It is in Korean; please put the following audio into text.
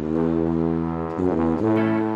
음, 음, 음.